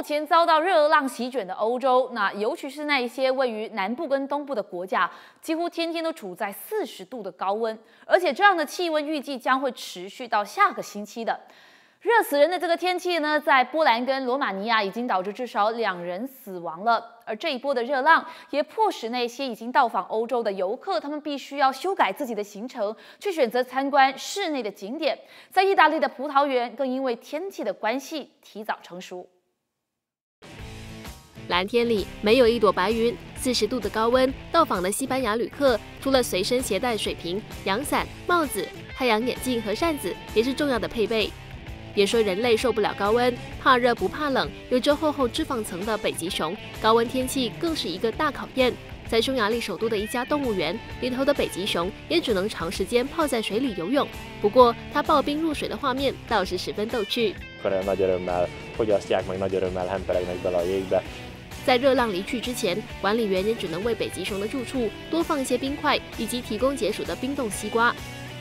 目前遭到热浪席卷的欧洲，那尤其是那一些位于南部跟东部的国家，几乎天天都处在四十度的高温，而且这样的气温预计将会持续到下个星期的。热死人的这个天气呢，在波兰跟罗马尼亚已经导致至少两人死亡了。而这一波的热浪也迫使那些已经到访欧洲的游客，他们必须要修改自己的行程，去选择参观室内的景点。在意大利的葡萄园，更因为天气的关系提早成熟。蓝天里没有一朵白云，四十度的高温，到访的西班牙旅客除了随身携带水瓶、阳伞、帽子、太阳眼镜和扇子，也是重要的配备。别说人类受不了高温，怕热不怕冷，有着厚厚脂肪层的北极熊，高温天气更是一个大考验。在匈牙利首都的一家动物园里头的北极熊，也只能长时间泡在水里游泳。不过，它暴冰入水的画面倒是十分逗趣。在热浪离去之前，管理员也只能为北极熊的住处多放一些冰块，以及提供解暑的冰冻西瓜。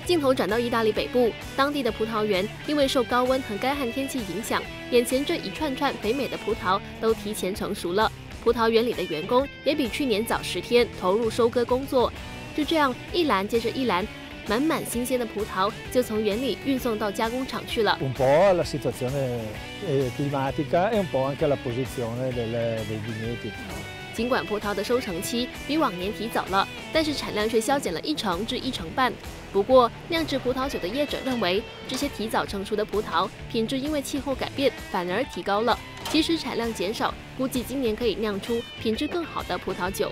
镜头转到意大利北部，当地的葡萄园因为受高温和干旱天气影响，眼前这一串串肥美的葡萄都提前成熟了。葡萄园里的员工也比去年早十天投入收割工作。就这样，一篮接着一篮，满满新鲜的葡萄就从园里运送到加工厂去了。尽管葡萄的收成期比往年提早了，但是产量却削减了一成至一成半。不过，酿制葡萄酒的业者认为，这些提早成熟的葡萄品质因为气候改变反而提高了。即使产量减少，估计今年可以酿出品质更好的葡萄酒。